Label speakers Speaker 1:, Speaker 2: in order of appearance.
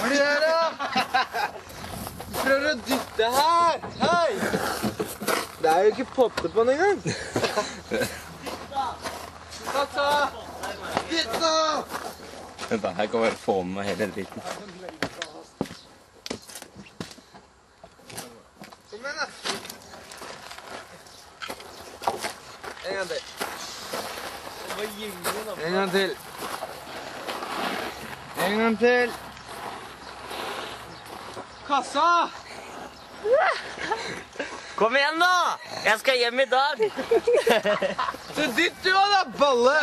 Speaker 1: Hva er det der, da? Du prøver å dytte her. Hei! Det er jo ikke potte på den engang. Dytta! Dytta!
Speaker 2: Vent da, her kan jeg få med meg hele dritten.
Speaker 1: Kom igjen, da. En gang til. En gang til. En gang til. Kassa!
Speaker 3: Kom igjen, da! Jeg skal hjem i dag.
Speaker 1: Så dytt du var, da, balle!